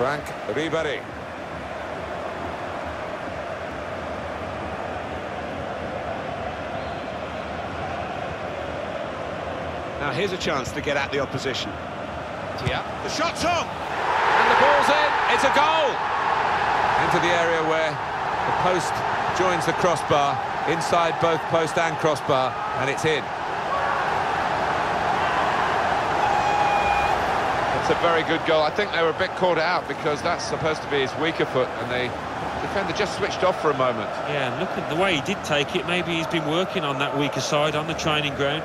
Frank Ribéry. Now here's a chance to get at the opposition. Yeah. The shot's on! And the ball's in. It's a goal. Into the area where the post joins the crossbar, inside both post and crossbar, and it's in. A very good goal. I think they were a bit caught out because that's supposed to be his weaker foot, and the defender just switched off for a moment. Yeah, look at the way he did take it. Maybe he's been working on that weaker side on the training ground.